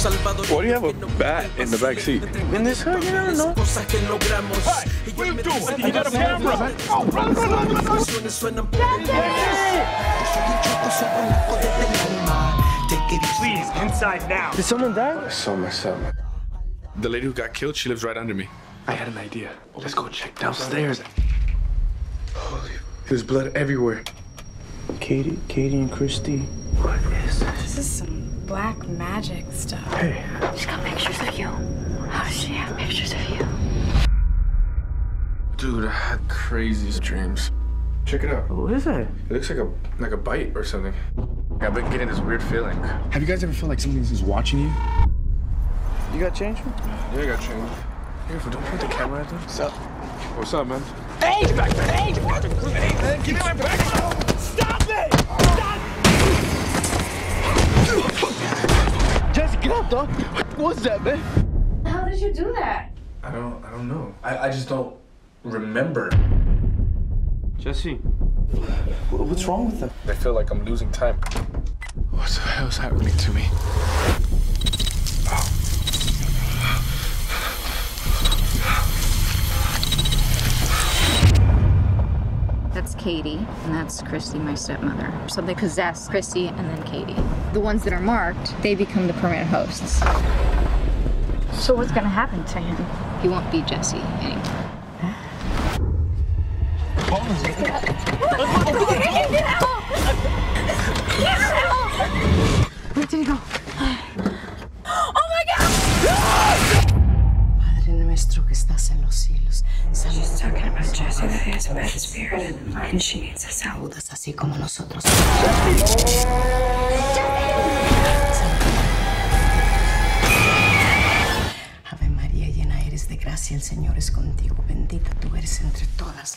Why do you have a bat in the back seat? In this hood, you never know. Hey, what are you doing? You got a camera? Oh, run, run, run, run, Please, inside now. Did someone die? So messed up. The lady who got killed, she lives right under me. I had an idea. Let's go check downstairs. Holy, there's blood everywhere. Katie, Katie and Kristi. What is this? This is some black magic stuff. Hey, She's got pictures of you. How does she have pictures of you? Dude, I had crazy dreams. Check it out. what is that? It looks like a like a bite or something. I've been getting this weird feeling. Have you guys ever felt like something's just watching you? You got change? Yeah, I got changed. Careful, don't point the camera at them. What's up? What's up, man? Hey, back there. Hey, hey, man, give me my Jesse, get. What was that, man? How did you do that? I don't I don't know. I, I just don't remember. Jesse, what's wrong with them? I feel like I'm losing time. What the hell's happening to me? That's Katie, and that's Kristi, my stepmother. So they possess Kristi and then Katie. The ones that are marked, they become the permanent hosts. So what's gonna happen to him? He won't be Jesse anymore. Where did he go? Nuestro que estás en los cielos, saludas así como nosotros. Ave María, llena eres de gracia, el Señor es contigo. Bendita tú eres entre todas las